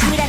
자신이라